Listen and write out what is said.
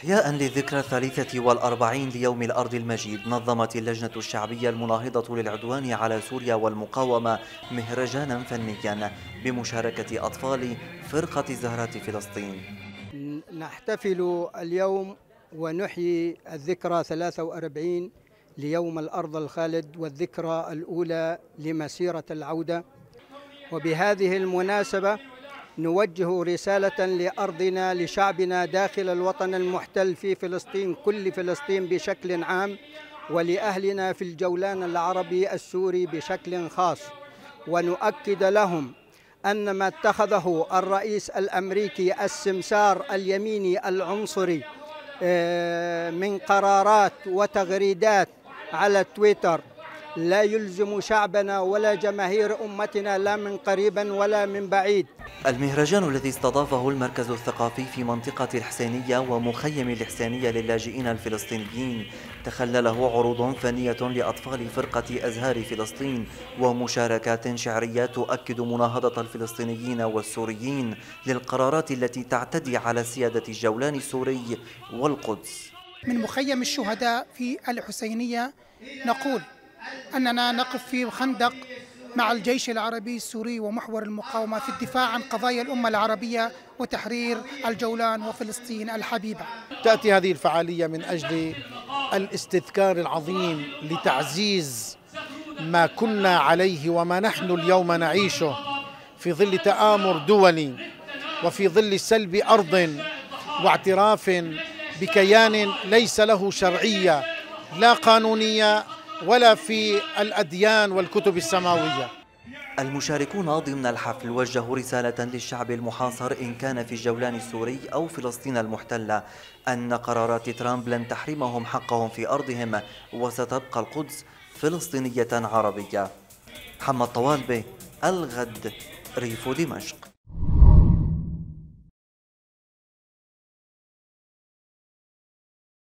إحياء للذكرى الثالثة والأربعين ليوم الأرض المجيد نظمت اللجنة الشعبية المناهضة للعدوان على سوريا والمقاومة مهرجانا فنيا بمشاركة أطفال فرقة زهرات فلسطين. نحتفل اليوم ونحيي الذكرى 43 ليوم الأرض الخالد والذكرى الأولى لمسيرة العودة. وبهذه المناسبة نوجه رسالة لأرضنا لشعبنا داخل الوطن المحتل في فلسطين كل فلسطين بشكل عام ولأهلنا في الجولان العربي السوري بشكل خاص. ونؤكد لهم أن ما اتخذه الرئيس الأمريكي السمسار اليميني العنصري آه، من قرارات وتغريدات على تويتر لا يلزم شعبنا ولا جماهير أمتنا لا من قريبا ولا من بعيد. المهرجان الذي استضافه المركز الثقافي في منطقة الحسينية ومخيم الحسينية للاجئين الفلسطينيين تخلله عروض فنية لأطفال فرقة أزهار فلسطين ومشاركات شعرية تؤكد مناهضة الفلسطينيين والسوريين للقرارات التي تعتدي على سيادة الجولان السوري والقدس. من مخيم الشهداء في الحسينية نقول أننا نقف في خندق مع الجيش العربي السوري ومحور المقاومة في الدفاع عن قضايا الأمة العربية وتحرير الجولان وفلسطين الحبيبة. تأتي هذه الفعالية من أجل الاستذكار العظيم لتعزيز ما كنا عليه وما نحن اليوم نعيشه في ظل تآمر دولي وفي ظل سلب أرض واعتراف بكيان ليس له شرعية لا قانونية ولا في الأديان والكتب السماوية. المشاركون ضمن الحفل وجهوا رسالة للشعب المحاصر إن كان في الجولان السوري أو فلسطين المحتلة. أن قرارات ترامب لن تحرمهم حقهم في أرضهم وستبقى القدس فلسطينية عربية. محمد طوالبي الغد ريف دمشق.